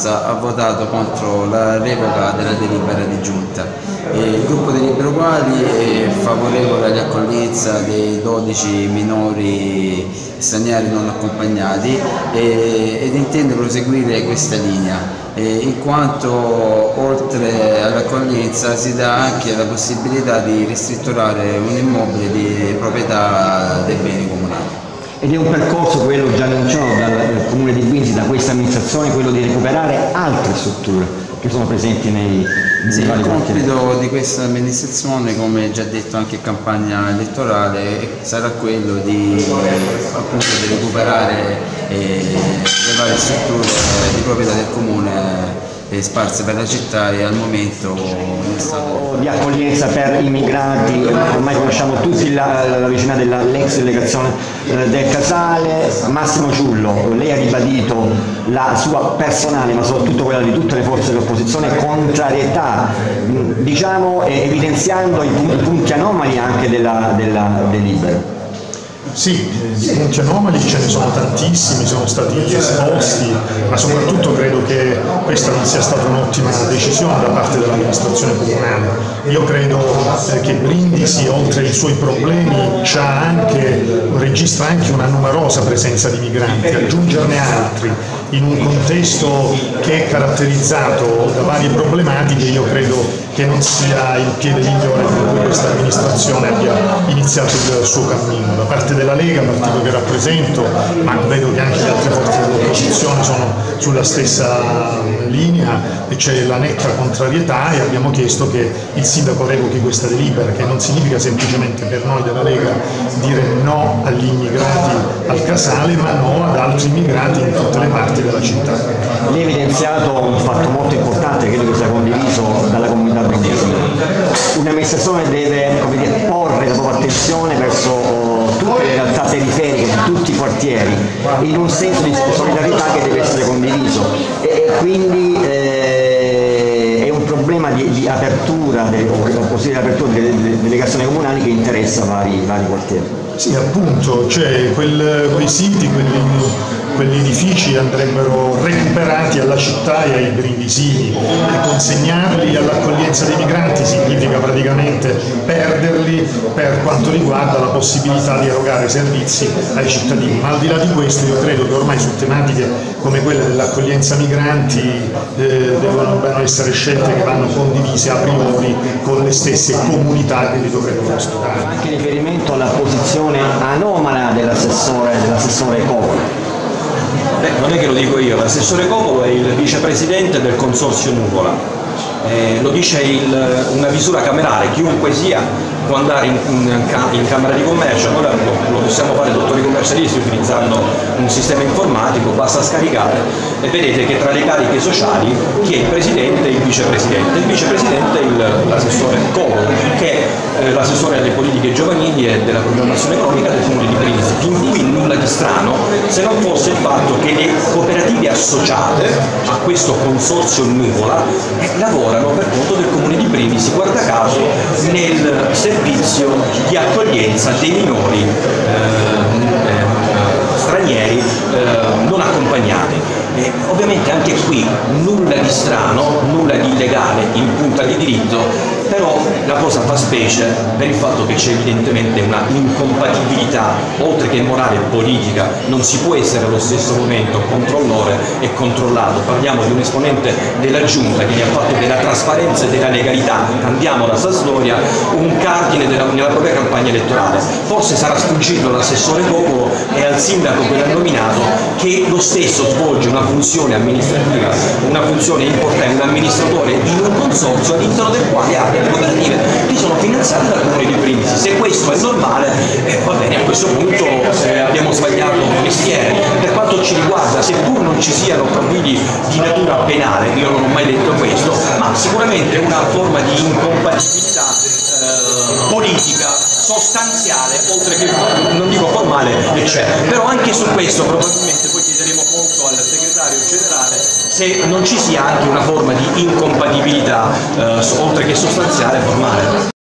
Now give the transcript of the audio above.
maggioranza ha votato contro la revoca della delibera di giunta. Il gruppo dei Libero Quali è favorevole all'accoglienza dei 12 minori stranieri non accompagnati ed intende proseguire questa linea in quanto oltre all'accoglienza si dà anche la possibilità di riscritturare un immobile di proprietà. Ed è un percorso, quello già annunciato dal, dal Comune di Vinci, da questa amministrazione, quello di recuperare altre strutture che sono presenti nei, sì, Il compito di questa amministrazione, come già detto anche in campagna elettorale, sarà quello di, appunto, di recuperare eh, le varie strutture di proprietà del Comune sparse per la città e al momento stato di accoglienza per immigrati, ormai conosciamo tutti la, la vicina dell'ex delegazione eh, del Casale, Massimo Ciullo, lei ha ribadito la sua personale ma soprattutto quella di tutte le forze dell'opposizione contrarietà, diciamo evidenziando i, i punti anomali anche della, della delibera. Sì, di punti anomali ce ne sono tantissimi, sono stati esposti, ma soprattutto credo che questa non sia stata un'ottima decisione da parte dell'amministrazione comunale. Io credo eh, che Brindisi, oltre ai suoi problemi, anche, registra anche una numerosa presenza di migranti, aggiungerne altri in un contesto che è caratterizzato da varie problematiche, io credo che non sia il piede migliore per cui questa amministrazione abbia iniziato il suo cammino. Da parte della Lega, partito che rappresento, ma vedo che anche le altre forze dell'opposizione sono sulla stessa linea e c'è la netta contrarietà e abbiamo chiesto che il sindaco revochi questa delibera, che non significa semplicemente per noi della Lega dire no agli immigrati al Casale, ma no ad altri immigrati in tutte le parti della città. Lei ha evidenziato un fatto molto importante, credo che sia condiviso dalla comunità brindisina. Un'amministrazione deve dire, porre la propria attenzione verso tutte le realtà periferiche, tutti i quartieri, in un senso di solidarietà che deve essere condiviso. E, e quindi eh, è un problema di, di apertura, de, o apertura delle, delle delegazioni comunali che interessa vari, vari quartieri. Sì, appunto, cioè quel, quei siti, quelli, quegli edifici andrebbero recuperati alla città e ai brindisini consegnarli all'accoglienza dei migranti significa praticamente perderli per quanto riguarda la possibilità di erogare servizi ai cittadini. Ma al di là di questo io credo che ormai su tematiche come quelle dell'accoglienza migranti eh, devono, essere scelte che vanno condivise a priori con le stesse comunità che li dovrebbero ospitare. Anche riferimento alla posizione anomala dell'assessore, dell'assessore Coppola. Beh, non è che lo dico io, l'assessore Copolo è il vicepresidente del consorzio Nuvola. Eh, lo dice il, una visura camerale, chiunque sia può andare in, in, in Camera di Commercio, noi lo, lo possiamo fare dottori commercialisti utilizzando un sistema informatico, basta scaricare e vedete che tra le cariche sociali chi è il presidente e il vicepresidente. Il vicepresidente è l'assessore Copolo, che è eh, l'assessore alle politiche giovanili e della programmazione economica del comune di Brindisi. Fin qui nulla di strano se non fosse il fatto che le cooperative associate a questo consorzio Nuvola eh, lavorano per conto del comune di Brindisi, guarda caso nel servizio di accoglienza dei minori ehm, ehm, stranieri eh, non accompagnati. E ovviamente anche qui nulla di strano, nulla di illegale in punta di diritto, però la cosa fa specie per il fatto che c'è evidentemente una incompatibilità, oltre che morale e politica, non si può essere allo stesso momento controllore e controllato. Parliamo di un esponente della giunta che ne ha fatto della trasparenza e della legalità, cambiamo la sua storia, un cardine della, nella propria campagna elettorale. Forse sarà sfuggito all'assessore Popolo e al sindaco che l'ha nominato che lo stesso svolge una funzione amministrativa, una funzione importante, un amministratore in un consorzio all'interno del quale ha delle cooperative che sono finanziate dal comune di Brindisi. Se questo è normale, eh, va bene, a questo punto eh, abbiamo sbagliato mestiere. Per quanto ci riguarda, seppur non ci siano profili di natura penale, io non ho mai detto questo, ma sicuramente una forma di incompatibilità eh, politica sostanziale, oltre che non dico formale, c'è. Però anche su questo probabilmente chiederemo conto al segretario generale se non ci sia anche una forma di incompatibilità, eh, oltre che sostanziale, formale.